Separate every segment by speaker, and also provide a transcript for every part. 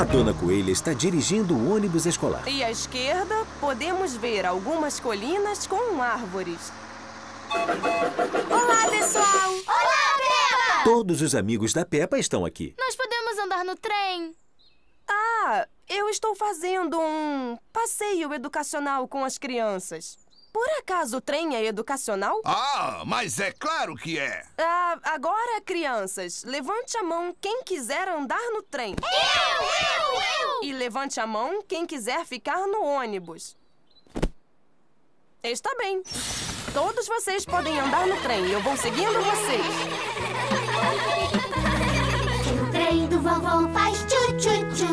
Speaker 1: A dona Coelha está dirigindo o ônibus escolar.
Speaker 2: E à esquerda, podemos ver algumas colinas com árvores.
Speaker 3: Olá, pessoal! Olá, Peppa!
Speaker 1: Todos os amigos da Peppa estão aqui.
Speaker 3: Nós podemos andar no trem?
Speaker 2: Ah, eu estou fazendo um passeio educacional com as crianças. Por acaso o trem é educacional?
Speaker 4: Ah, mas é claro que é.
Speaker 2: Ah, agora, crianças, levante a mão quem quiser andar no trem.
Speaker 3: Eu, eu, eu!
Speaker 2: E levante a mão quem quiser ficar no ônibus. Está bem. Todos vocês podem andar no trem. Eu vou seguindo vocês.
Speaker 5: O trem do vovô faz tchu-tchu-tchu,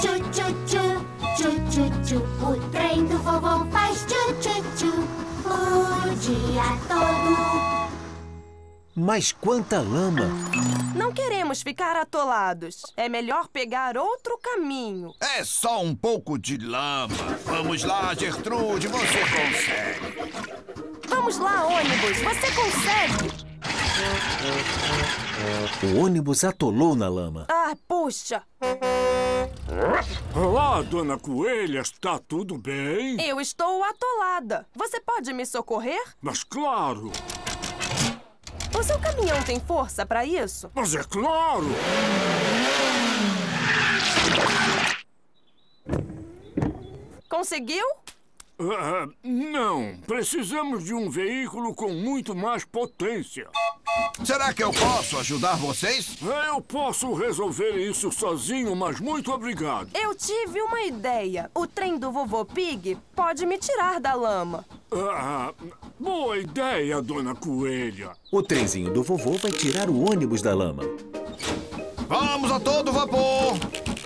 Speaker 5: tchu-tchu-tchu, tchu-tchu-tchu. O trem do vovô faz todo.
Speaker 1: Mas quanta lama!
Speaker 2: Não queremos ficar atolados. É melhor pegar outro caminho.
Speaker 4: É só um pouco de lama. Vamos lá, Gertrude, você consegue.
Speaker 2: Vamos lá, ônibus. Você consegue.
Speaker 1: O ônibus atolou na lama.
Speaker 2: Ah, puxa.
Speaker 6: Olá, dona Coelha, está tudo bem?
Speaker 2: Eu estou atolada. Você pode me socorrer?
Speaker 6: Mas claro,
Speaker 2: O seu caminhão tem força para isso?
Speaker 6: mas é claro!
Speaker 2: Conseguiu?
Speaker 6: Ah, não, precisamos de um veículo com muito mais potência.
Speaker 4: Será que eu posso ajudar vocês?
Speaker 6: Eu posso resolver isso sozinho, mas muito obrigado.
Speaker 2: Eu tive uma ideia. O trem do vovô Pig pode me tirar da lama.
Speaker 6: Ah, boa ideia, dona Coelha.
Speaker 1: O trenzinho do vovô vai tirar o ônibus da lama.
Speaker 4: Vamos a todo vapor!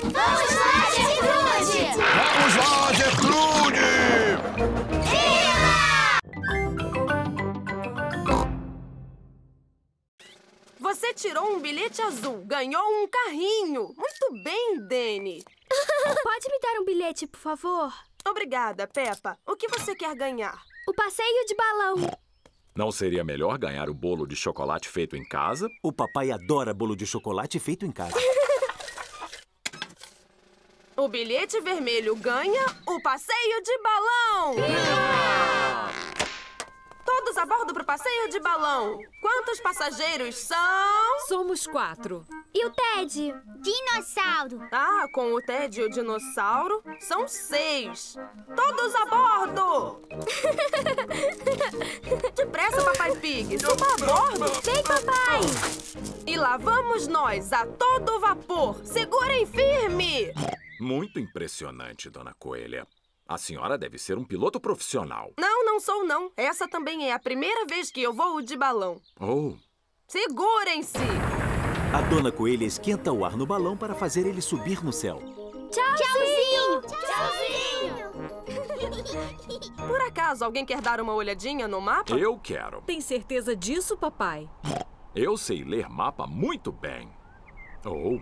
Speaker 3: Vamos lá, Gertrude!
Speaker 4: Vamos lá, Gertrude!
Speaker 2: Você tirou um bilhete azul, ganhou um carrinho. Muito bem, Dani.
Speaker 7: Pode me dar um bilhete, por favor?
Speaker 2: Obrigada, Peppa. O que você quer ganhar?
Speaker 7: O passeio de balão.
Speaker 8: Não seria melhor ganhar o bolo de chocolate feito em casa?
Speaker 1: O papai adora bolo de chocolate feito em casa.
Speaker 2: O bilhete vermelho ganha o passeio de balão. Todos a bordo pro passeio de balão. Quantos passageiros são?
Speaker 9: Somos quatro.
Speaker 7: E o Ted?
Speaker 5: Dinossauro.
Speaker 2: Ah, com o Ted e o dinossauro, são seis. Todos a bordo! Depressa, Papai Pig, suba a bordo!
Speaker 7: Vem, papai!
Speaker 2: E lá vamos nós, a todo vapor! Segurem firme!
Speaker 8: Muito impressionante, dona Coelha. A senhora deve ser um piloto profissional.
Speaker 2: Não, não sou não. Essa também é a primeira vez que eu vou de balão.
Speaker 8: Oh,
Speaker 2: Segurem-se!
Speaker 1: A dona Coelha esquenta o ar no balão para fazer ele subir no céu.
Speaker 7: Tchauzinho!
Speaker 5: Tchauzinho.
Speaker 2: Por acaso, alguém quer dar uma olhadinha no mapa?
Speaker 8: eu quero.
Speaker 9: Tem certeza disso, papai?
Speaker 8: Eu sei ler mapa muito bem. Oh,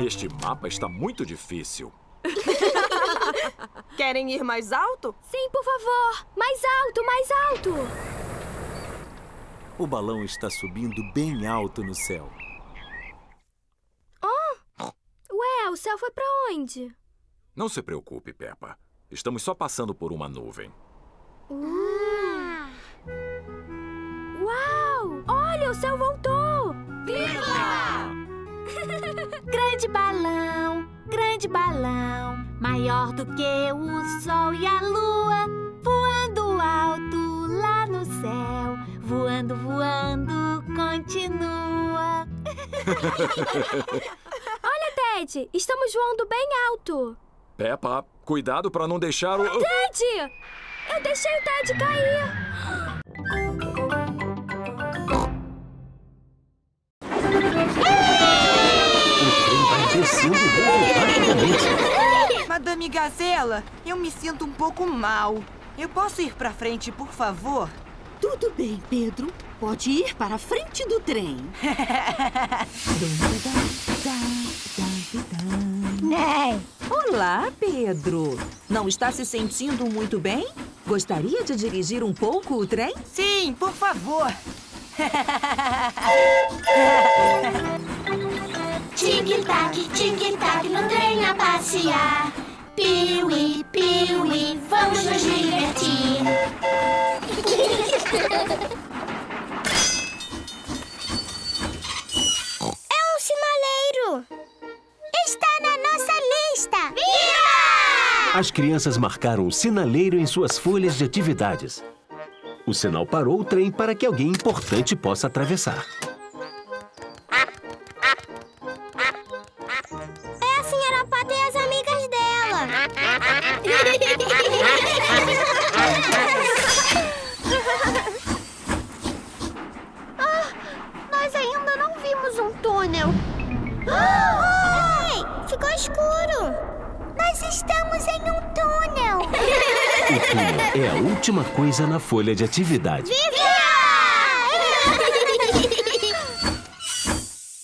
Speaker 8: este mapa está muito difícil.
Speaker 2: Querem ir mais alto?
Speaker 7: Sim, por favor! Mais alto, mais alto!
Speaker 1: O balão está subindo bem alto no céu.
Speaker 7: Ué, o céu foi pra onde?
Speaker 8: Não se preocupe, Peppa. Estamos só passando por uma nuvem.
Speaker 7: Uau! Olha, o céu voltou!
Speaker 5: Grande balão, grande balão, maior do que o sol e a lua, voando alto lá no céu, voando, voando, continua.
Speaker 7: Olha, Ted! Estamos voando bem alto!
Speaker 8: Peppa, cuidado para não deixar o...
Speaker 7: Ted! Eu deixei o Ted cair!
Speaker 1: O trem vai descendo muito rapidamente.
Speaker 10: Madame Gazela, eu me sinto um pouco mal. Eu posso ir pra frente, por favor?
Speaker 11: Tudo bem, Pedro. Pode ir para a frente do trem.
Speaker 12: Olá, Pedro. Não está se sentindo muito bem? Gostaria de dirigir um pouco o trem?
Speaker 10: Sim, por favor.
Speaker 5: Tic-tac, tic-tac no trem
Speaker 3: venha passear. Piuí, piuí, vamos nos divertir.
Speaker 13: É um sinaleiro! Está na nossa lista!
Speaker 3: Viva!
Speaker 14: As crianças marcaram um sinaleiro em suas folhas de atividades. O sinal parou o trem para que alguém importante possa atravessar. Última coisa na folha de atividade.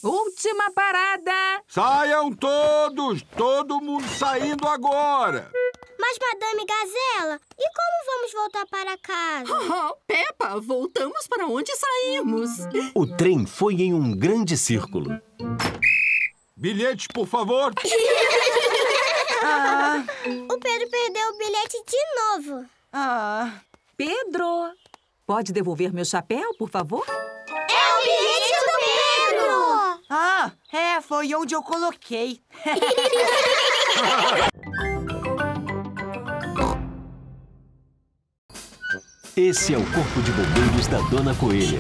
Speaker 12: Última parada!
Speaker 15: Saiam todos! Todo mundo saindo agora!
Speaker 13: Mas, Madame Gazela, e como vamos voltar para casa?
Speaker 9: Oh, Peppa, voltamos para onde saímos.
Speaker 14: O trem foi em um grande círculo.
Speaker 15: Bilhetes, por favor.
Speaker 10: Ah,
Speaker 13: O Pedro perdeu o bilhete de novo.
Speaker 10: Ah.
Speaker 12: Pedro! Pode devolver meu chapéu, por favor?
Speaker 13: É o bilhete do Pedro!
Speaker 10: Ah, é, foi onde eu coloquei.
Speaker 14: Esse é o corpo de bombeiros da Dona Coelha.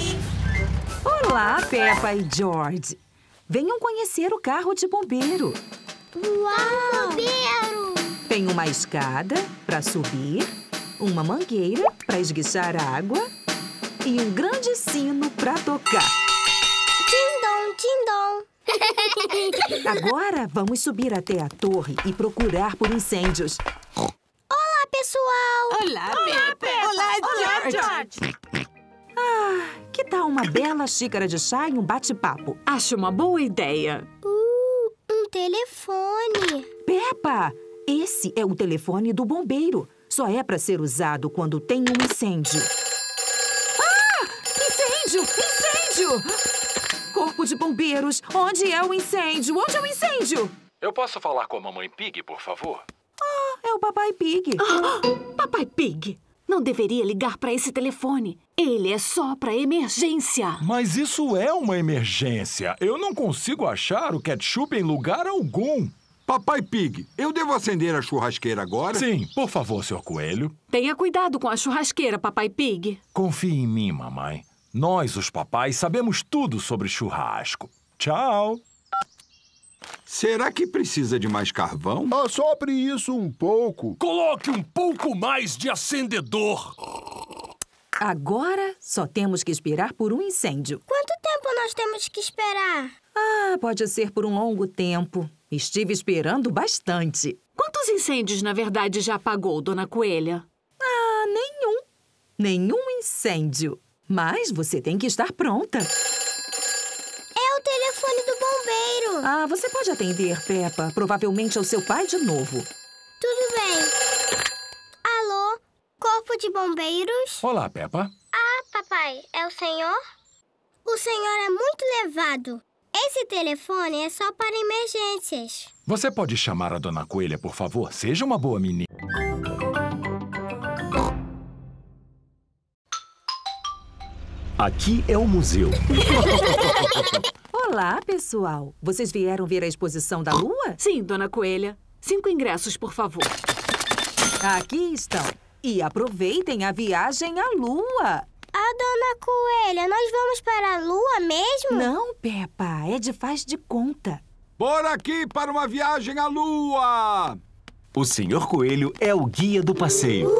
Speaker 12: Olá, Peppa e George. Venham conhecer o carro de bombeiro.
Speaker 13: Uau! Bombeiro!
Speaker 12: Tem uma escada para subir, uma mangueira para esguichar água e um grande sino para tocar.
Speaker 13: Tindom, tindom.
Speaker 12: Agora vamos subir até a torre e procurar por incêndios.
Speaker 13: Olá, pessoal!
Speaker 9: Olá, Peppa.
Speaker 10: Olá, George.
Speaker 12: Ah, que tal uma bela xícara de chá e um bate-papo?
Speaker 16: Acho uma boa ideia.
Speaker 13: Uh, um telefone.
Speaker 12: Peppa, esse é o telefone do bombeiro. Só é para ser usado quando tem um incêndio. Ah! Incêndio! Incêndio! Corpo de bombeiros, onde é o incêndio? Onde é o incêndio?
Speaker 17: Eu posso falar com a mamãe Pig, por favor?
Speaker 12: É o Papai Pig.
Speaker 9: Papai Pig, não deveria ligar para esse telefone. Ele é só para emergência.
Speaker 8: Mas isso é uma emergência. Eu não consigo achar o ketchup em lugar algum.
Speaker 15: Papai Pig, eu devo acender a churrasqueira agora?
Speaker 8: Sim, por favor, Sr. Coelho.
Speaker 9: Tenha cuidado com a churrasqueira, Papai Pig.
Speaker 8: Confie em mim, mamãe. Nós, os papais, sabemos tudo sobre churrasco. Tchau.
Speaker 15: Será que precisa de mais carvão?
Speaker 18: Assopre isso um pouco.
Speaker 6: Coloque um pouco mais de acendedor.
Speaker 12: Agora só temos que esperar por um incêndio.
Speaker 13: Quanto tempo nós temos que esperar?
Speaker 12: Ah, pode ser por um longo tempo. Estive esperando bastante.
Speaker 9: Quantos incêndios, na verdade, já apagou, Dona Coelha?
Speaker 12: Ah, nenhum. Nenhum incêndio. Mas você tem que estar pronta.
Speaker 13: É o telefone do bombeiro.
Speaker 12: Ah, você pode atender, Peppa. Provavelmente é o seu pai de novo.
Speaker 13: Tudo bem. Alô? Corpo de bombeiros?
Speaker 8: Olá, Peppa.
Speaker 13: Ah, papai, é o senhor? O senhor é muito levado. Esse telefone é só para emergências.
Speaker 8: Você pode chamar a Dona Coelha, por favor? Seja uma boa menina.
Speaker 14: Aqui é o museu.
Speaker 12: Olá, pessoal. Vocês vieram ver a exposição da Lua?
Speaker 9: Sim, Dona Coelha. Cinco ingressos, por favor.
Speaker 12: Aqui estão. E aproveitem a viagem à Lua.
Speaker 13: Ah, dona Coelha, nós vamos para a Lua mesmo?
Speaker 12: Não, Peppa. É de faz de conta.
Speaker 15: Por aqui para uma viagem à Lua!
Speaker 14: O Senhor Coelho é o guia do passeio.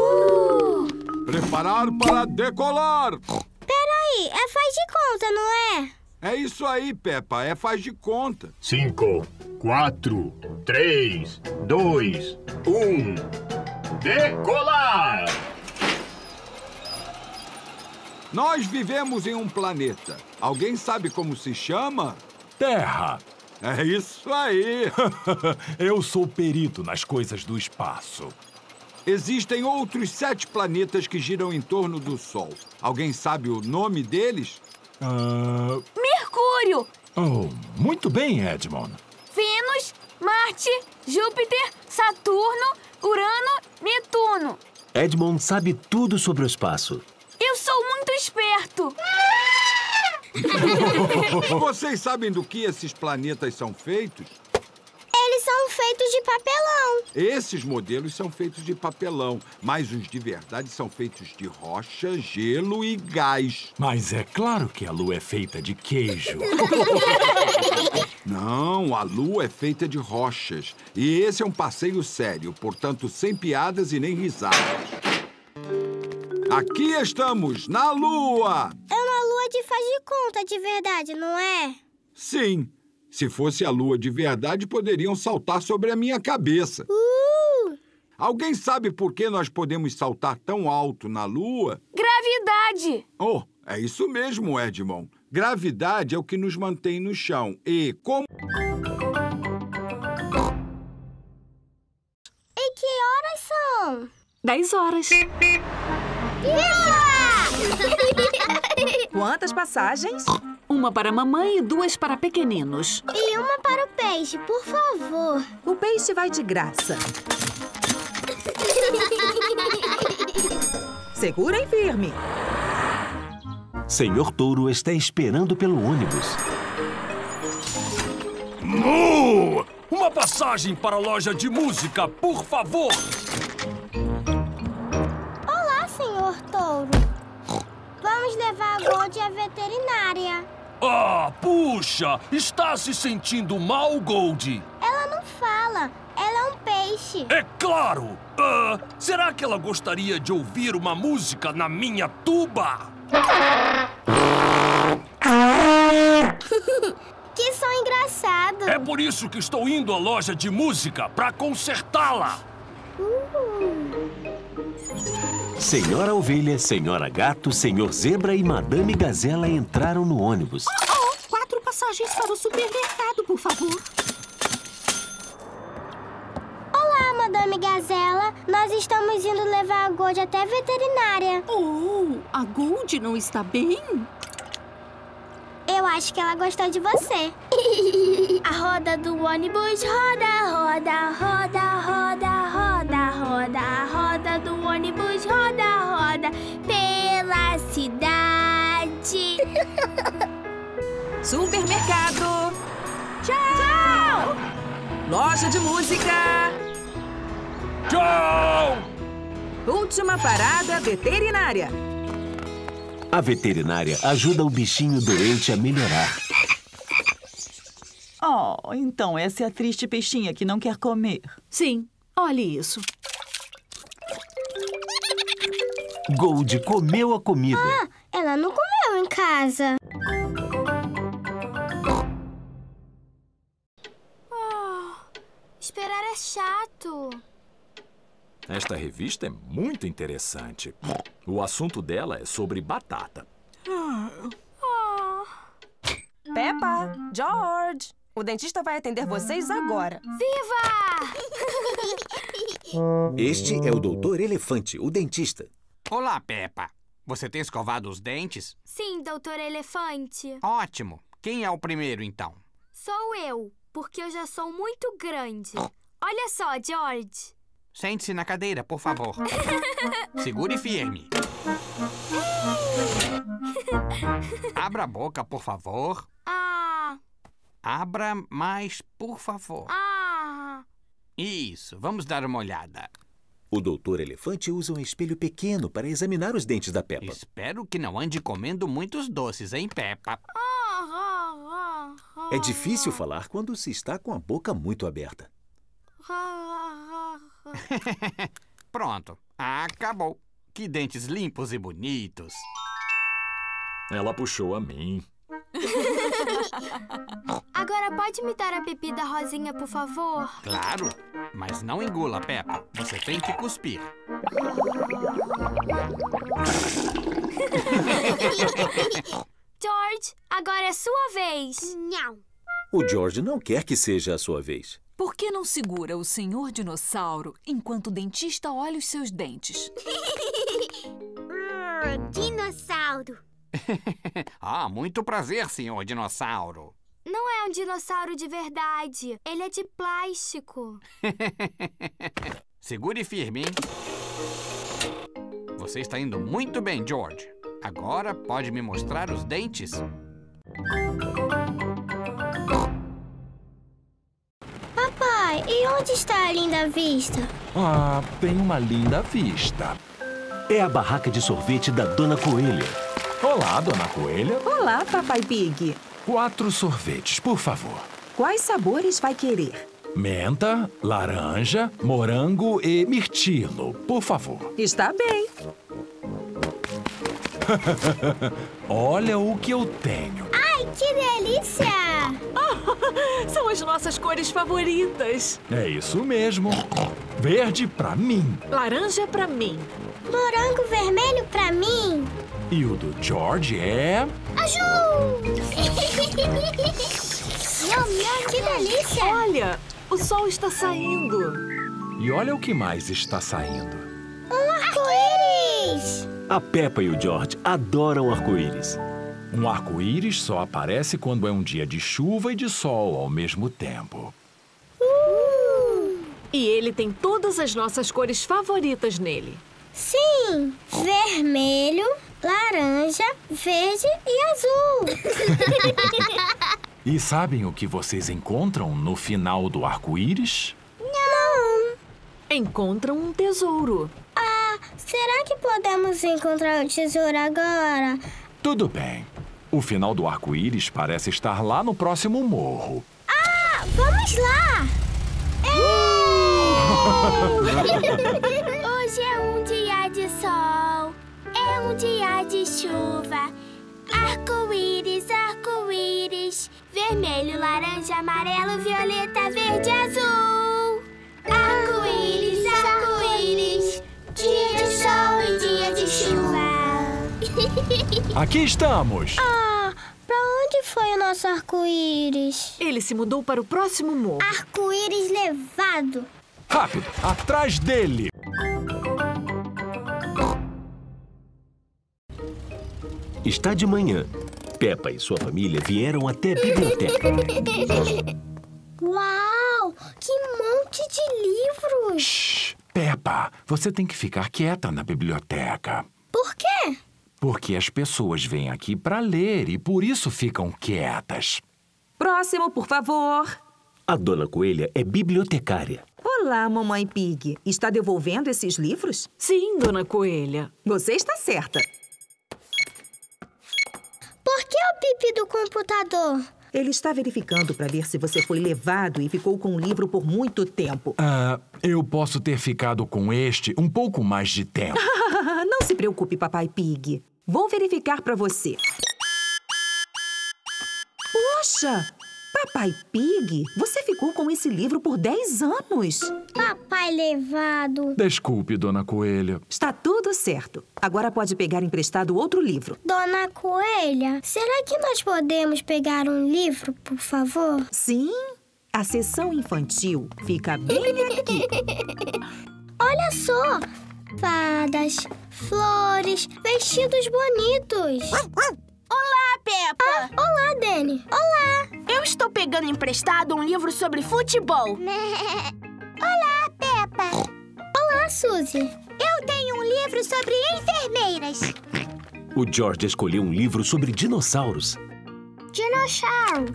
Speaker 15: Preparar para decolar!
Speaker 13: Peraí, é faz de conta, não é?
Speaker 15: É isso aí, Peppa, é faz de conta.
Speaker 19: Cinco, quatro, três, dois, um. Decolar!
Speaker 15: Nós vivemos em um planeta. Alguém sabe como se chama?
Speaker 8: Terra.
Speaker 15: É isso aí.
Speaker 8: Eu sou perito nas coisas do espaço.
Speaker 15: Existem outros sete planetas que giram em torno do Sol. Alguém sabe o nome deles?
Speaker 8: Ah,
Speaker 7: Mercúrio,
Speaker 8: Oh, muito bem, Edmond.
Speaker 7: Vênus, Marte. Marte, Júpiter, Saturno, Urano, Netuno.
Speaker 14: Edmond sabe tudo sobre o espaço.
Speaker 7: Eu sou muito esperto.
Speaker 15: Vocês sabem do que esses planetas são feitos?
Speaker 13: Eles são feitos de papelão.
Speaker 15: Esses modelos são feitos de papelão, mas os de verdade são feitos de rocha, gelo e gás.
Speaker 8: Mas é claro que a Lua é feita de queijo.
Speaker 15: Não, a Lua é feita de rochas. E esse é um passeio sério, portanto, sem piadas e nem risadas. Aqui estamos, na Lua!
Speaker 13: É uma lua de faz de conta de verdade, não é?
Speaker 15: Sim. Se fosse a Lua de verdade, poderiam saltar sobre a minha cabeça.
Speaker 13: Uh!
Speaker 15: Alguém sabe por que nós podemos saltar tão alto na Lua?
Speaker 7: Gravidade.
Speaker 15: Oh, é isso mesmo, Edmond. Gravidade é o que nos mantém no chão. E como.
Speaker 13: E que horas são?
Speaker 9: 10 horas.
Speaker 12: Quantas passagens?
Speaker 9: Uma para mamãe e duas para pequeninos.
Speaker 13: E uma para o peixe, por favor.
Speaker 12: O peixe vai de graça. Segurem firme.
Speaker 14: Senhor Touro está esperando pelo ônibus.
Speaker 8: No! Uma passagem para a loja de música, por favor!
Speaker 13: Levar a Gold à veterinária.
Speaker 8: Ah, puxa! Está se sentindo mal, Gold?
Speaker 13: Ela não fala. Ela é um peixe.
Speaker 8: É claro! Ah, será que ela gostaria de ouvir uma música na minha tuba?
Speaker 13: que som engraçado.
Speaker 8: É por isso que estou indo à loja de música para consertá-la.
Speaker 14: Senhora Ovelha, Senhora Gato, Senhor Zebra e Madame Gazela entraram no ônibus.
Speaker 9: Oh, quatro passagens para o supermercado, por favor.
Speaker 13: Olá, Madame Gazela. Nós estamos indo levar a Gold até a veterinária.
Speaker 9: Oh, a Gold não está bem?
Speaker 13: Eu acho que ela gostou de você.
Speaker 3: a roda do ônibus roda, roda, roda, roda, roda,
Speaker 12: Supermercado.
Speaker 3: Tchau!
Speaker 12: Loja de música.
Speaker 8: Tchau!
Speaker 12: Última parada veterinária.
Speaker 14: A veterinária ajuda o bichinho doente a melhorar.
Speaker 20: Oh, então essa é a triste peixinha que não quer comer.
Speaker 9: Sim, olhe isso.
Speaker 14: Gold comeu a comida.
Speaker 13: Ah, ela não comeu em casa.
Speaker 17: Esta revista é muito interessante. O assunto dela é sobre batata.
Speaker 2: Peppa, George, o dentista vai atender vocês agora.
Speaker 7: Viva!
Speaker 1: Este é o Doutor Elefante, o dentista.
Speaker 21: Olá, Peppa. Você tem escovado os dentes?
Speaker 7: Sim, doutor Elefante.
Speaker 21: Ótimo. Quem é o primeiro, então?
Speaker 7: Sou eu, porque eu já sou muito grande. Olha só, George.
Speaker 21: Sente-se na cadeira, por favor. Segure firme. Abra a boca, por favor.
Speaker 7: Ah.
Speaker 21: Abra mais, por favor.
Speaker 7: Ah.
Speaker 21: Isso, vamos dar uma olhada.
Speaker 1: O doutor Elefante usa um espelho pequeno para examinar os dentes da Peppa.
Speaker 21: Espero que não ande comendo muitos doces, hein, Peppa?
Speaker 1: É difícil falar quando se está com a boca muito aberta.
Speaker 21: Pronto, acabou. Que dentes limpos e bonitos.
Speaker 17: Ela puxou a mim.
Speaker 7: Agora pode imitar a Pepi da Rosinha, por favor?
Speaker 21: Claro, mas não engula, Peppa. Você tem que cuspir.
Speaker 7: George, agora é sua vez.
Speaker 3: Não.
Speaker 1: O George não quer que seja a sua vez.
Speaker 16: Por que não segura o senhor dinossauro enquanto o dentista olha os seus dentes?
Speaker 3: dinossauro.
Speaker 21: ah, muito prazer, senhor dinossauro.
Speaker 7: Não é um dinossauro de verdade. Ele é de plástico.
Speaker 21: Segure firme, hein? Você está indo muito bem, George. Agora pode me mostrar os dentes?
Speaker 13: Onde está a linda vista?
Speaker 8: Ah, tem uma linda vista.
Speaker 14: É a barraca de sorvete da Dona Coelha.
Speaker 8: Olá, Dona Coelha.
Speaker 12: Olá, Papai Pig.
Speaker 8: Quatro sorvetes, por favor.
Speaker 12: Quais sabores vai querer?
Speaker 8: Menta, laranja, morango e mirtilo, por favor.
Speaker 12: Está bem.
Speaker 8: Olha o que eu tenho.
Speaker 13: Ai, que delícia!
Speaker 9: São as nossas cores favoritas.
Speaker 8: É isso mesmo. Verde pra mim.
Speaker 9: Laranja pra mim.
Speaker 13: Morango vermelho pra mim.
Speaker 8: E o do George é.
Speaker 13: Nham, nham, que delícia!
Speaker 9: Olha, o sol está saindo.
Speaker 8: E olha o que mais está saindo.
Speaker 13: Um arco-íris!
Speaker 14: A Peppa e o George adoram arco-íris.
Speaker 8: Um arco-íris só aparece quando é um dia de chuva e de sol ao mesmo tempo.
Speaker 9: Uh! E ele tem todas as nossas cores favoritas nele.
Speaker 13: Sim! Vermelho, laranja, verde e azul.
Speaker 8: E sabem o que vocês encontram no final do arco-íris?
Speaker 13: Não!
Speaker 9: Encontram um tesouro.
Speaker 13: Ah, será que podemos encontrar o tesouro agora?
Speaker 8: Tudo bem. O final do arco-íris parece estar lá no próximo morro.
Speaker 13: Ah, vamos lá!
Speaker 3: Hoje é um dia de sol, é um dia de chuva. Arco-íris, arco-íris, vermelho, laranja, amarelo, violeta, verde, azul. Arco-íris, arco-íris, dia
Speaker 8: Aqui estamos!
Speaker 13: Ah, pra onde foi o nosso arco-íris?
Speaker 9: Ele se mudou para o próximo morro.
Speaker 13: Arco-íris levado.
Speaker 8: Rápido, atrás dele!
Speaker 14: Está de manhã. Peppa e sua família vieram até a biblioteca.
Speaker 13: Uau! Que monte de livros!
Speaker 8: Shh, Peppa, você tem que ficar quieta na biblioteca.
Speaker 13: Por quê?
Speaker 8: Porque as pessoas vêm aqui para ler e por isso ficam quietas.
Speaker 12: Próximo, por favor.
Speaker 14: A Dona Coelha é bibliotecária.
Speaker 12: Olá, Mamãe Pig. Está devolvendo esses livros?
Speaker 9: Sim, Dona Coelha.
Speaker 12: Você está certa.
Speaker 13: Por que o pipi do computador?
Speaker 12: Ele está verificando para ver se você foi levado e ficou com o livro por muito tempo.
Speaker 8: Ah, eu posso ter ficado com este um pouco mais de tempo.
Speaker 12: Não se preocupe, Papai Pig. Vou verificar para você. Poxa! Papai Pig, você ficou com esse livro por 10 anos.
Speaker 13: Papai levado.
Speaker 8: Desculpe, Dona Coelha.
Speaker 12: Está tudo certo. Agora pode pegar emprestado outro livro.
Speaker 13: Dona Coelha, será que nós podemos pegar um livro, por favor?
Speaker 12: Sim. A sessão infantil fica bem aqui.
Speaker 13: Olha só! Fadas, flores, vestidos bonitos.
Speaker 22: Olá, Peppa!
Speaker 13: Ah, olá, Dani. Olá!
Speaker 22: Eu estou pegando emprestado um livro sobre futebol.
Speaker 13: olá, Peppa! Olá, Suzy.
Speaker 3: Eu tenho um livro sobre enfermeiras.
Speaker 14: O George escolheu um livro sobre dinossauros.
Speaker 13: Dinossauro.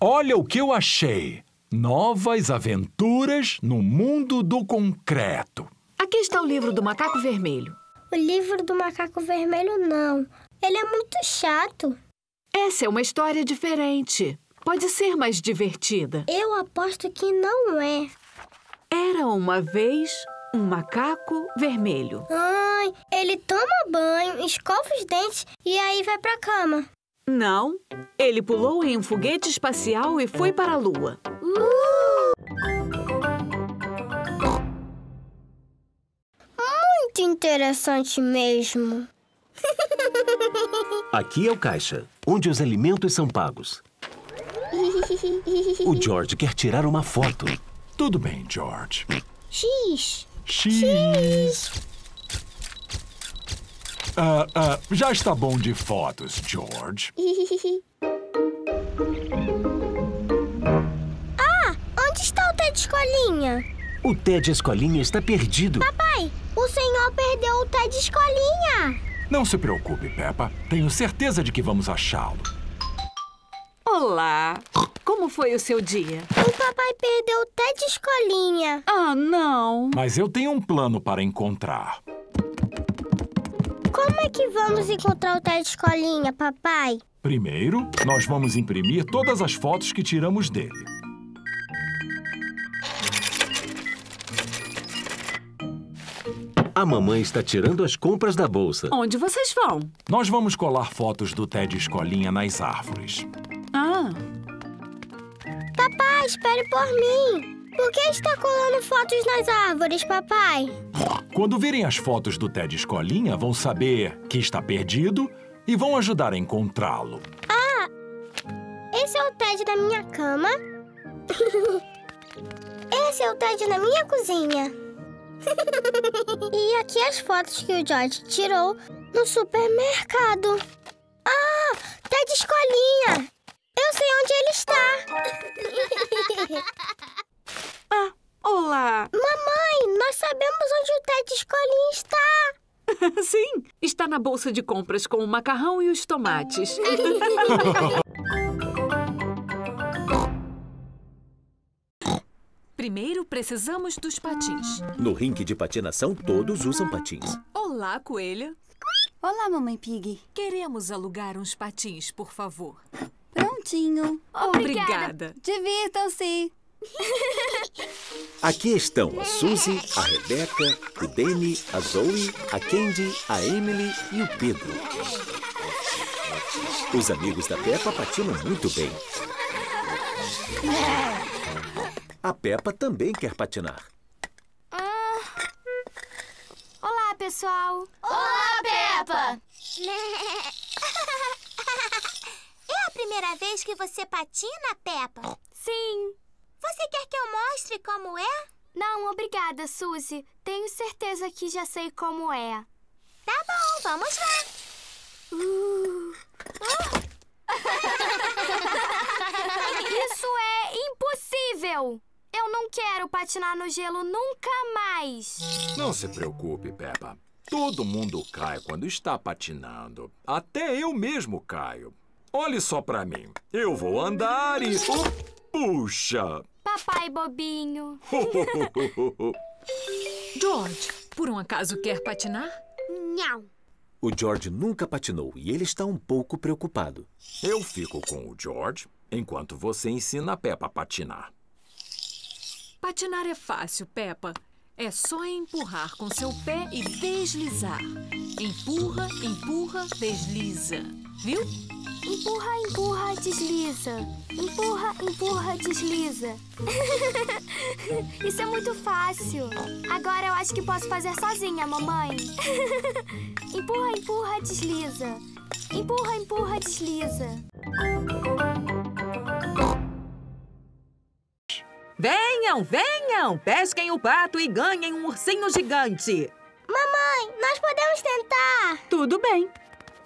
Speaker 8: Olha o que eu achei. Novas aventuras no mundo do concreto.
Speaker 9: Aqui está o livro do macaco vermelho.
Speaker 13: O livro do macaco vermelho não. Ele é muito chato.
Speaker 9: Essa é uma história diferente. Pode ser mais divertida.
Speaker 13: Eu aposto que não é.
Speaker 9: Era uma vez um macaco vermelho.
Speaker 13: Ai, ele toma banho, escova os dentes e aí vai pra cama.
Speaker 9: Não, ele pulou em um foguete espacial e foi para a Lua.
Speaker 13: Uh! muito interessante mesmo.
Speaker 14: Aqui é o caixa, onde os alimentos são pagos. O George quer tirar uma foto.
Speaker 8: Tudo bem, George.
Speaker 13: X.
Speaker 8: X. X. Ah, ah já está bom de fotos, George.
Speaker 13: ah, onde está o Ted Escolinha?
Speaker 14: O Ted Escolinha está perdido.
Speaker 13: Papai, o senhor perdeu o Ted Escolinha.
Speaker 8: Não se preocupe, Peppa. Tenho certeza de que vamos achá-lo.
Speaker 9: Olá! Como foi o seu dia?
Speaker 13: O papai perdeu o Ted Escolinha.
Speaker 9: Ah, não!
Speaker 8: Mas eu tenho um plano para encontrar.
Speaker 13: Como é que vamos encontrar o Ted Escolinha, papai?
Speaker 8: Primeiro, nós vamos imprimir todas as fotos que tiramos dele.
Speaker 14: A mamãe está tirando as compras da bolsa.
Speaker 9: Onde vocês vão?
Speaker 8: Nós vamos colar fotos do Ted Escolinha nas árvores.
Speaker 9: Ah.
Speaker 13: Papai, espere por mim. Por que está colando fotos nas árvores, papai?
Speaker 8: Quando virem as fotos do Ted Escolinha, vão saber que está perdido e vão ajudar a encontrá-lo.
Speaker 13: Ah! Esse é o Ted da minha cama. Esse é o Ted na minha cozinha. aqui as fotos que o George tirou no supermercado. Ah! Ted Escolinha! Eu sei onde ele está.
Speaker 9: ah, olá!
Speaker 13: Mamãe, nós sabemos onde o Ted Escolinha está.
Speaker 9: Sim, está na bolsa de compras com o macarrão e os tomates.
Speaker 16: Primeiro precisamos dos patins.
Speaker 1: No rink de patinação, todos usam patins.
Speaker 16: Olá, coelha.
Speaker 23: Olá, mamãe Pig.
Speaker 16: Queremos alugar uns patins, por favor.
Speaker 23: Prontinho.
Speaker 16: Obrigada.
Speaker 23: Divirtam-se.
Speaker 1: Aqui estão a Suzy, a Rebeca, o Danny, a Zoe, a Candy, a Emily e o Pedro. Os amigos da Peppa patinam muito bem. A Peppa também quer patinar.
Speaker 7: Ah. Olá, pessoal.
Speaker 3: Olá, Peppa. É a primeira vez que você patina, Peppa?
Speaker 7: Sim.
Speaker 3: Você quer que eu mostre como é?
Speaker 7: Não, obrigada, Suzy. Tenho certeza que já sei como é.
Speaker 3: Tá bom, vamos lá.
Speaker 7: Uh. Isso é impossível! Eu não quero patinar no gelo nunca mais.
Speaker 8: Não se preocupe, Peppa. Todo mundo cai quando está patinando. Até eu mesmo caio. Olhe só pra mim. Eu vou andar e... Oh, puxa!
Speaker 7: Papai bobinho.
Speaker 16: George, por um acaso quer patinar?
Speaker 3: Não.
Speaker 1: O George nunca patinou e ele está um pouco preocupado.
Speaker 8: Eu fico com o George enquanto você ensina a Peppa a patinar.
Speaker 16: Patinar é fácil, Peppa. É só empurrar com seu pé e deslizar. Empurra, empurra, desliza. Viu?
Speaker 7: Empurra, empurra, desliza. Empurra, empurra, desliza. Isso é muito fácil. Agora eu acho que posso fazer sozinha, mamãe. empurra, empurra, desliza. Empurra, empurra, desliza.
Speaker 12: Venham, venham! Pesquem o pato e ganhem um ursinho gigante.
Speaker 13: Mamãe, nós podemos tentar.
Speaker 12: Tudo bem.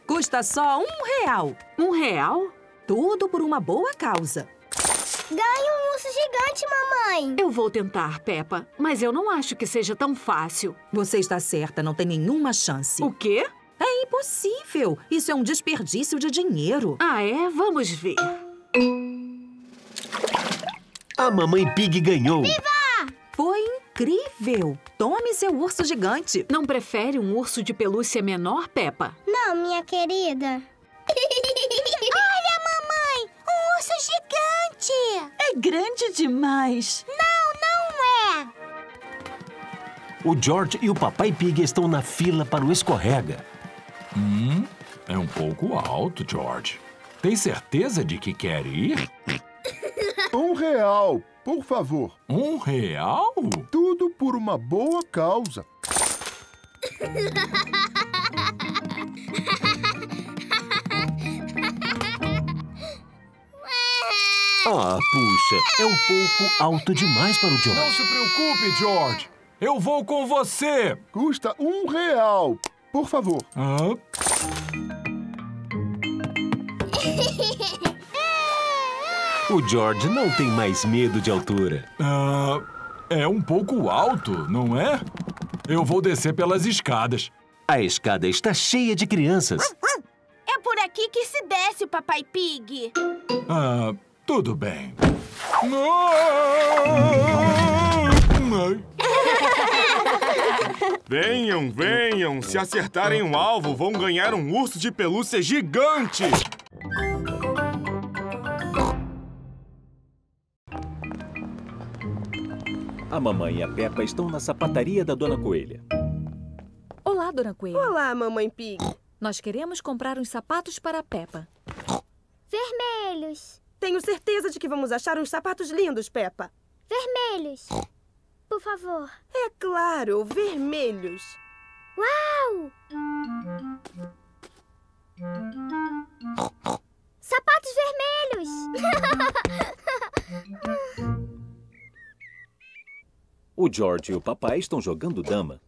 Speaker 12: Custa só um real.
Speaker 9: Um real?
Speaker 12: Tudo por uma boa causa.
Speaker 13: Ganhe um urso gigante, mamãe.
Speaker 9: Eu vou tentar, Peppa, mas eu não acho que seja tão fácil.
Speaker 12: Você está certa, não tem nenhuma chance.
Speaker 9: O quê?
Speaker 12: É impossível. Isso é um desperdício de dinheiro.
Speaker 9: Ah, é? Vamos ver.
Speaker 14: A mamãe Pig ganhou.
Speaker 13: Viva!
Speaker 12: Foi incrível. Tome seu urso gigante.
Speaker 9: Não prefere um urso de pelúcia menor, Peppa?
Speaker 13: Não, minha querida. Olha, mamãe! Um urso gigante!
Speaker 20: É grande demais.
Speaker 13: Não, não é!
Speaker 14: O George e o Papai Pig estão na fila para o escorrega.
Speaker 8: Hum, é um pouco alto, George. Tem certeza de que quer ir?
Speaker 18: Um real, por favor.
Speaker 8: Um real?
Speaker 18: Tudo por uma boa causa.
Speaker 14: Ah, puxa, é um pouco alto demais para o George.
Speaker 8: Não se preocupe, George. Eu vou com você.
Speaker 18: Custa um real, por favor.
Speaker 8: Ah?
Speaker 24: O George não tem mais medo de altura.
Speaker 25: Ah, é um pouco alto, não é? Eu vou descer pelas escadas.
Speaker 24: A escada está cheia de crianças.
Speaker 11: É por aqui que se desce, Papai Pig.
Speaker 25: Ah, tudo bem.
Speaker 4: Venham, venham. Se acertarem um alvo, vão ganhar um urso de pelúcia gigante.
Speaker 1: A mamãe e a Peppa estão na sapataria da Dona Coelha.
Speaker 9: Olá, Dona Coelha.
Speaker 2: Olá, Mamãe Pig.
Speaker 9: Nós queremos comprar uns sapatos para a Peppa.
Speaker 17: Vermelhos.
Speaker 2: Tenho certeza de que vamos achar uns sapatos lindos, Peppa.
Speaker 17: Vermelhos. Por favor.
Speaker 2: É claro, vermelhos.
Speaker 17: Uau! Sapatos vermelhos!
Speaker 1: O George e o papai estão jogando dama.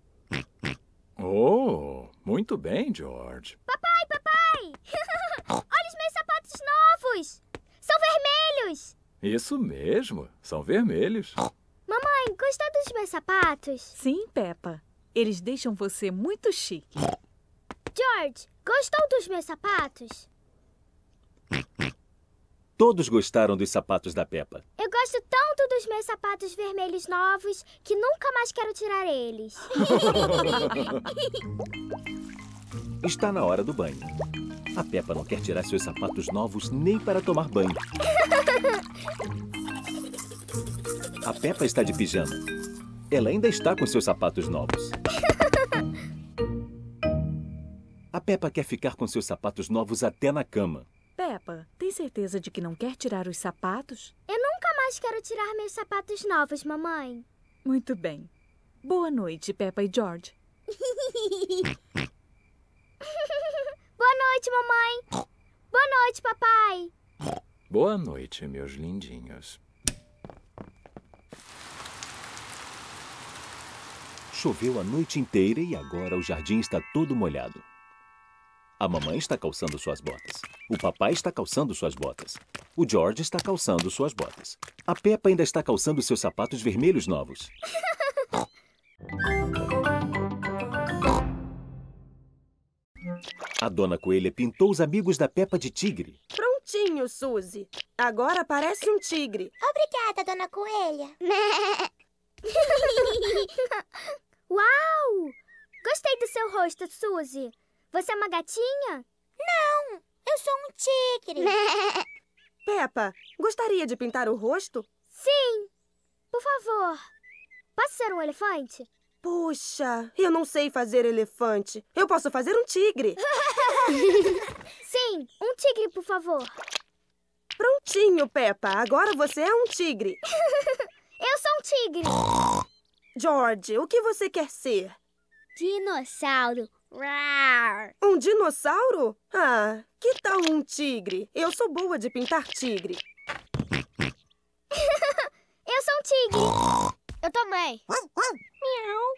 Speaker 8: Oh, muito bem, George.
Speaker 17: papai, papai! Olha os meus sapatos novos! São vermelhos!
Speaker 8: Isso mesmo, são vermelhos.
Speaker 17: Mamãe, gostou dos meus sapatos?
Speaker 9: Sim, Peppa. Eles deixam você muito chique.
Speaker 17: George, gostou dos meus sapatos?
Speaker 1: Todos gostaram dos sapatos da Peppa.
Speaker 17: Eu gosto tanto dos meus sapatos vermelhos novos que nunca mais quero tirar eles.
Speaker 1: Está na hora do banho. A Peppa não quer tirar seus sapatos novos nem para tomar banho. A Peppa está de pijama. Ela ainda está com seus sapatos novos. A Peppa quer ficar com seus sapatos novos até na cama.
Speaker 9: Peppa, tem certeza de que não quer tirar os sapatos?
Speaker 17: Eu nunca mais quero tirar meus sapatos novos, mamãe.
Speaker 9: Muito bem. Boa noite, Peppa e George.
Speaker 17: Boa noite, mamãe. Boa noite, papai.
Speaker 8: Boa noite, meus lindinhos.
Speaker 1: Choveu a noite inteira e agora o jardim está todo molhado. A mamãe está calçando suas botas. O papai está calçando suas botas. O George está calçando suas botas. A Peppa ainda está calçando seus sapatos vermelhos novos. A dona Coelha pintou os amigos da Peppa de tigre.
Speaker 2: Prontinho, Suzy. Agora parece um tigre.
Speaker 17: Obrigada, dona Coelha. Uau! Gostei do seu rosto, Suzy. Você é uma gatinha? Não, eu sou um tigre.
Speaker 2: Peppa, gostaria de pintar o rosto?
Speaker 17: Sim, por favor. Posso ser um elefante?
Speaker 2: Puxa, eu não sei fazer elefante. Eu posso fazer um tigre.
Speaker 17: Sim, um tigre, por favor.
Speaker 2: Prontinho, Peppa. Agora você é um tigre.
Speaker 17: Eu sou um tigre.
Speaker 2: George, o que você quer ser?
Speaker 17: Dinossauro.
Speaker 2: Um dinossauro? Ah, que tal um tigre? Eu sou boa de pintar tigre.
Speaker 17: Eu sou um tigre. Eu também. Miau.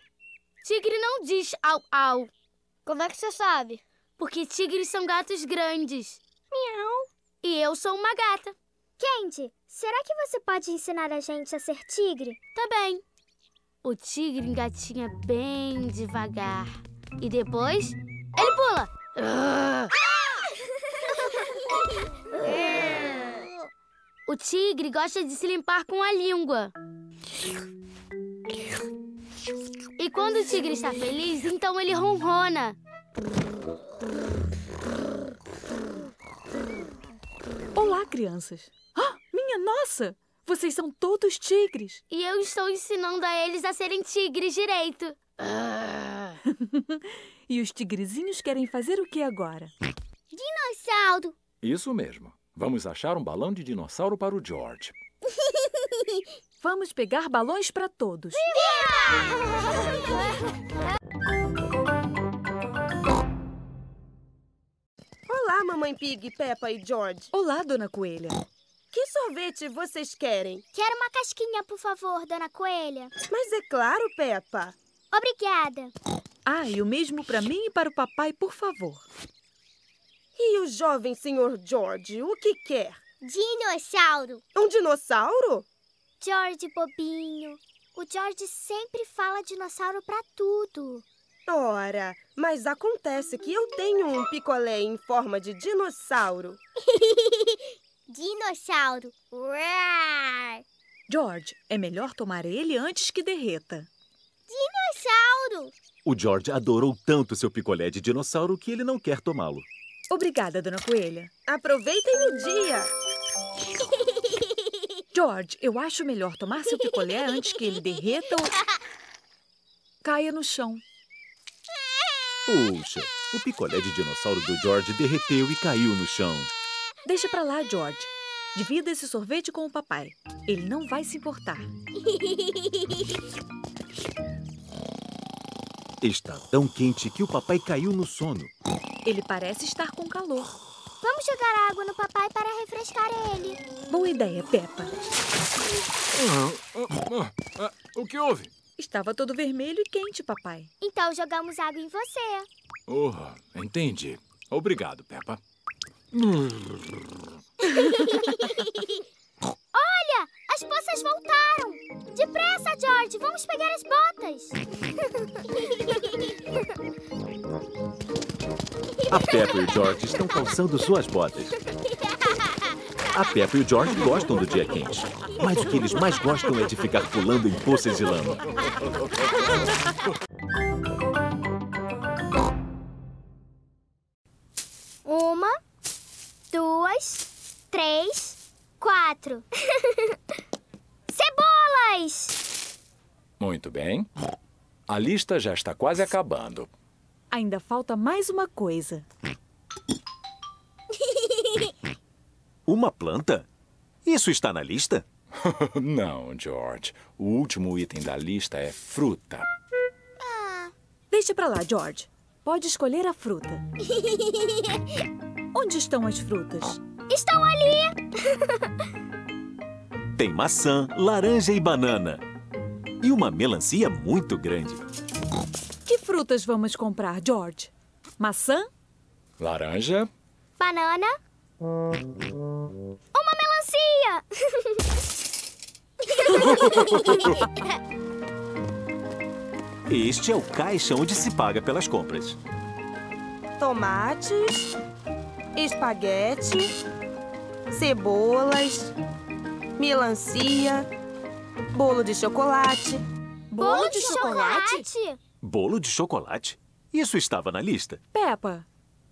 Speaker 3: Tigre não diz au au.
Speaker 17: Como é que você sabe?
Speaker 3: Porque tigres são gatos grandes.
Speaker 17: Miau.
Speaker 3: E eu sou uma gata.
Speaker 17: Candy, será que você pode ensinar a gente a ser tigre?
Speaker 3: Tá bem. O tigre engatinha bem devagar. E depois, ele pula. O tigre gosta de se limpar com a língua. E quando o tigre está feliz, então ele ronrona.
Speaker 9: Olá, crianças. Ah, minha nossa! Vocês são todos tigres.
Speaker 3: E eu estou ensinando a eles a serem tigres direito.
Speaker 9: e os tigrezinhos querem fazer o que agora?
Speaker 17: Dinossauro.
Speaker 8: Isso mesmo. Vamos achar um balão de dinossauro para o George.
Speaker 9: Vamos pegar balões para todos.
Speaker 2: Olá, Mamãe Pig, Peppa e George.
Speaker 9: Olá, Dona Coelha.
Speaker 2: Que sorvete vocês querem?
Speaker 17: Quero uma casquinha, por favor, Dona Coelha.
Speaker 2: Mas é claro, Peppa.
Speaker 17: Obrigada.
Speaker 9: Ah, e o mesmo para mim e para o papai, por favor.
Speaker 2: E o jovem senhor George, o que quer?
Speaker 13: Dinossauro.
Speaker 2: Um dinossauro?
Speaker 17: George, bobinho. O George sempre fala dinossauro pra tudo.
Speaker 2: Ora, mas acontece que eu tenho um picolé em forma de dinossauro.
Speaker 13: Dinossauro. Uar.
Speaker 9: George, é melhor tomar ele antes que derreta.
Speaker 13: Dinossauro.
Speaker 1: O George adorou tanto seu picolé de dinossauro que ele não quer tomá-lo.
Speaker 9: Obrigada, Dona Coelha.
Speaker 2: Aproveitem o dia.
Speaker 9: George, eu acho melhor tomar seu picolé antes que ele derreta ou caia no chão.
Speaker 1: Puxa, o picolé de dinossauro do George derreteu e caiu no chão.
Speaker 9: Deixa pra lá, George. Divida esse sorvete com o papai. Ele não vai se importar.
Speaker 1: Está tão quente que o papai caiu no sono.
Speaker 9: Ele parece estar com calor.
Speaker 17: Vamos jogar água no papai para refrescar ele.
Speaker 9: Boa ideia, Peppa.
Speaker 8: O que houve?
Speaker 9: Estava todo vermelho e quente, papai.
Speaker 17: Então jogamos água em você.
Speaker 8: Oh, entendi. Obrigado, Peppa.
Speaker 17: As poças voltaram. Depressa, George, vamos pegar as botas.
Speaker 1: A Peppa e o George estão calçando suas botas. A Peppa e o George gostam do dia quente. Mas o que eles mais gostam é de ficar pulando em poças de lama.
Speaker 17: Uma, duas, três, quatro. Cebolas!
Speaker 8: Muito bem. A lista já está quase acabando.
Speaker 9: Ainda falta mais uma coisa.
Speaker 1: Uma planta? Isso está na lista?
Speaker 8: Não, George. O último item da lista é fruta.
Speaker 9: Deixa pra lá, George. Pode escolher a fruta. Onde estão as frutas?
Speaker 17: Estão ali!
Speaker 1: Tem maçã, laranja e banana. E uma melancia muito grande.
Speaker 9: Que frutas vamos comprar, George? Maçã?
Speaker 8: Laranja?
Speaker 17: Banana? Uma melancia!
Speaker 1: Este é o caixa onde se paga pelas compras.
Speaker 2: Tomates, espaguete, cebolas, melancia, bolo de chocolate.
Speaker 17: Bolo de chocolate?
Speaker 1: Bolo de chocolate? Isso estava na lista.
Speaker 9: Peppa,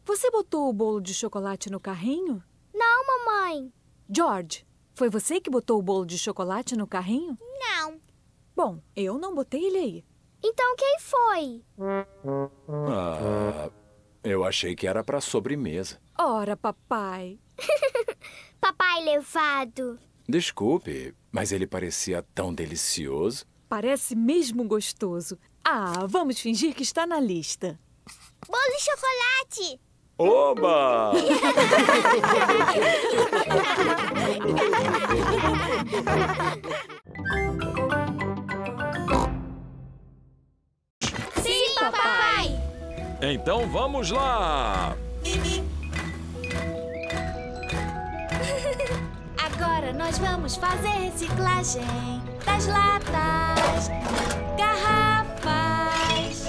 Speaker 9: você botou o bolo de chocolate no carrinho?
Speaker 17: Não, mamãe.
Speaker 9: George, foi você que botou o bolo de chocolate no carrinho?
Speaker 17: Não.
Speaker 9: Bom, eu não botei ele aí.
Speaker 17: Então quem foi?
Speaker 8: Ah, eu achei que era para sobremesa.
Speaker 9: Ora, papai.
Speaker 17: Papai levado.
Speaker 8: Desculpe, mas ele parecia tão delicioso.
Speaker 9: Parece mesmo gostoso. Ah, vamos fingir que está na lista.
Speaker 17: Bolo de chocolate!
Speaker 8: Oba!
Speaker 17: Sim, papai!
Speaker 8: Então vamos lá!
Speaker 11: Agora nós vamos fazer reciclagem das latas, garrafas,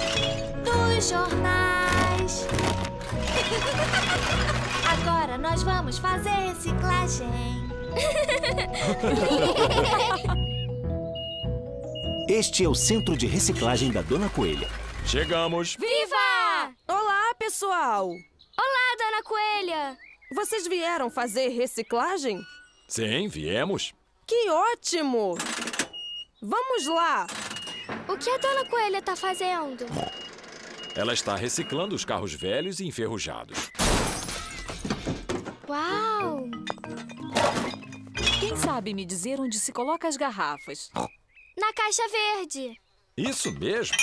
Speaker 11: dos jornais. Agora nós vamos fazer reciclagem.
Speaker 26: Este é o centro de reciclagem da Dona Coelha.
Speaker 8: Chegamos!
Speaker 17: Viva!
Speaker 2: Olá, pessoal!
Speaker 17: Olá, Dona Coelha!
Speaker 2: Vocês vieram fazer reciclagem?
Speaker 8: Sim, viemos.
Speaker 2: Que ótimo! Vamos lá!
Speaker 17: O que a Dona Coelha tá fazendo?
Speaker 8: Ela está reciclando os carros velhos e enferrujados.
Speaker 17: Uau!
Speaker 27: Quem sabe me dizer onde se coloca as garrafas?
Speaker 17: Na caixa verde.
Speaker 8: Isso mesmo.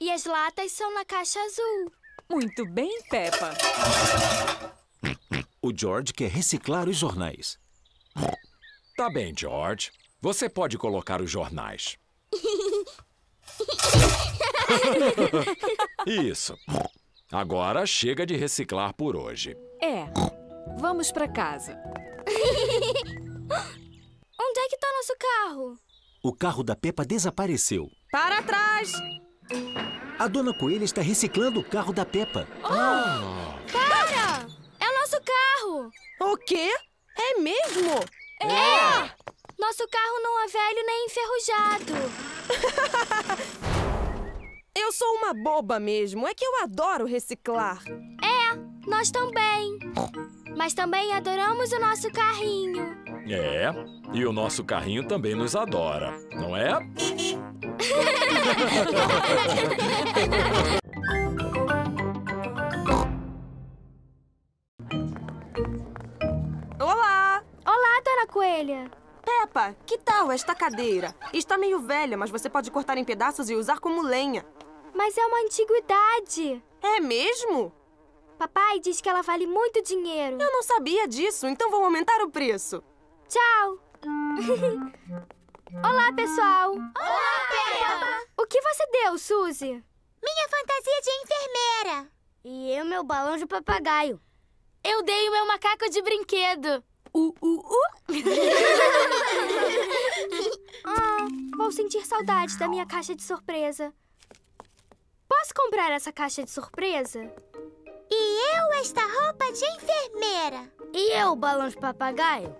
Speaker 17: E as latas são na caixa azul.
Speaker 27: Muito bem, Peppa.
Speaker 26: O George quer reciclar os jornais.
Speaker 8: Tá bem, George. Você pode colocar os jornais. Isso. Agora chega de reciclar por hoje.
Speaker 27: É.
Speaker 28: Vamos para casa.
Speaker 7: Onde é que tá nosso carro?
Speaker 1: O carro da Peppa desapareceu.
Speaker 2: Para trás!
Speaker 1: A dona Coelha está reciclando o carro da Peppa.
Speaker 7: Para! É o
Speaker 2: quê? É mesmo?
Speaker 7: É! Nosso carro não é velho nem enferrujado.
Speaker 2: Eu sou uma boba mesmo. É que eu adoro reciclar.
Speaker 7: É, nós também. Mas também adoramos o nosso carrinho.
Speaker 8: É, e o nosso carrinho também nos adora, não é?
Speaker 2: Peppa, que tal esta cadeira? Está meio velha, mas você pode cortar em pedaços e usar como lenha.
Speaker 7: Mas é uma antiguidade.
Speaker 2: É mesmo?
Speaker 7: Papai diz que ela vale muito dinheiro.
Speaker 2: Eu não sabia disso, então vou aumentar o preço.
Speaker 7: Tchau. Olá, pessoal.
Speaker 5: Olá, Peppa.
Speaker 7: O que você deu, Suzy?
Speaker 5: Minha fantasia de enfermeira.
Speaker 13: E eu, meu balão de papagaio.
Speaker 7: Eu dei o meu macaco de brinquedo. Uh, uh, uh. ah, vou sentir saudade da minha caixa de surpresa. Posso comprar essa caixa de surpresa?
Speaker 5: E eu esta roupa de enfermeira.
Speaker 13: E eu, balão de papagaio.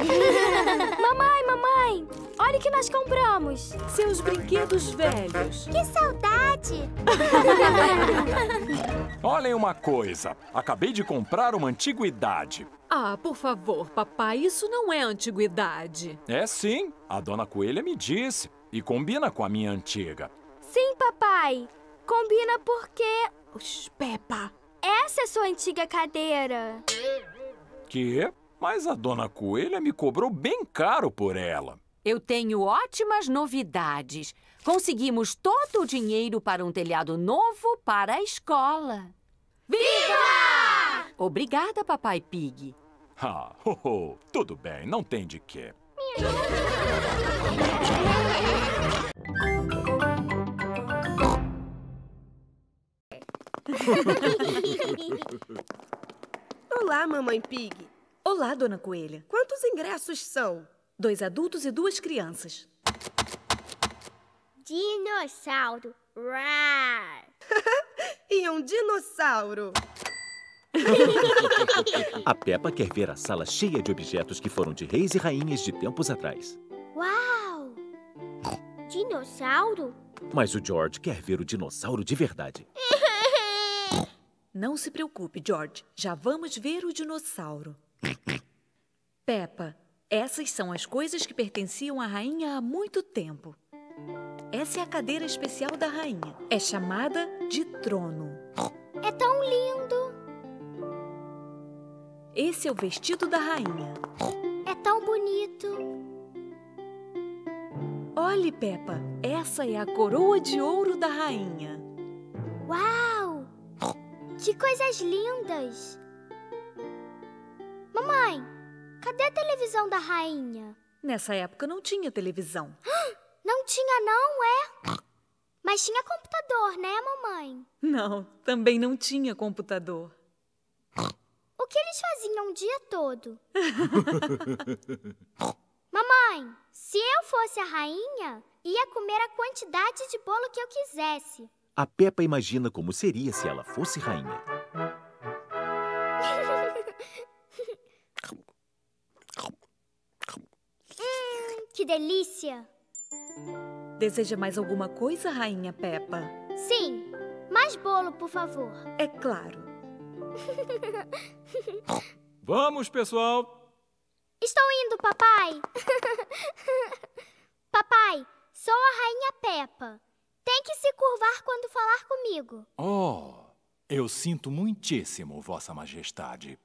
Speaker 7: mamãe, mamãe, olha o que nós compramos.
Speaker 28: Seus brinquedos velhos.
Speaker 5: Que saudade!
Speaker 8: Olhem uma coisa. Acabei de comprar uma antiguidade.
Speaker 28: Ah, por favor, papai, isso não é antiguidade.
Speaker 8: É sim, a dona Coelha me disse. E combina com a minha antiga.
Speaker 7: Sim, papai. Combina porque...
Speaker 28: Oxi, Peppa.
Speaker 7: Essa é sua antiga cadeira.
Speaker 8: Que? Mas a dona Coelha me cobrou bem caro por ela.
Speaker 11: Eu tenho ótimas novidades. Conseguimos todo o dinheiro para um telhado novo para a escola.
Speaker 5: Viva!
Speaker 11: Obrigada, Papai Pig.
Speaker 8: Ah, ho, ho, tudo bem, não tem de quê.
Speaker 2: Olá, mamãe Pig.
Speaker 9: Olá, dona Coelha.
Speaker 2: Quantos ingressos são?
Speaker 9: Dois adultos e duas crianças.
Speaker 13: Dinossauro.
Speaker 2: E um dinossauro.
Speaker 1: A Peppa quer ver a sala cheia de objetos que foram de reis e rainhas de tempos atrás.
Speaker 13: Uau! Dinossauro?
Speaker 1: Mas o George quer ver o dinossauro de verdade.
Speaker 9: Não se preocupe, George. Já vamos ver o dinossauro. Peppa, essas são as coisas que pertenciam à rainha há muito tempo. Essa é a cadeira especial da rainha. É chamada de trono.
Speaker 7: É tão lindo.
Speaker 9: Esse é o vestido da rainha.
Speaker 7: É tão bonito.
Speaker 9: Olhe, Peppa, essa é a coroa de ouro da rainha.
Speaker 7: Uau! Que coisas lindas! Cadê a televisão da rainha?
Speaker 9: Nessa época não tinha televisão.
Speaker 7: Não tinha, não, é? Mas tinha computador, né, mamãe?
Speaker 9: Não, também não tinha computador.
Speaker 7: O que eles faziam o dia todo? mamãe, se eu fosse a rainha, ia comer a quantidade de bolo que eu quisesse.
Speaker 1: A Peppa imagina como seria se ela fosse rainha.
Speaker 7: Que delícia!
Speaker 9: Deseja mais alguma coisa, rainha Peppa?
Speaker 7: Sim, mais bolo, por favor.
Speaker 9: É claro.
Speaker 8: Vamos, pessoal!
Speaker 7: Estou indo, papai! papai, sou a rainha Peppa. Tem que se curvar quando falar comigo.
Speaker 8: Oh, eu sinto muitíssimo, Vossa Majestade.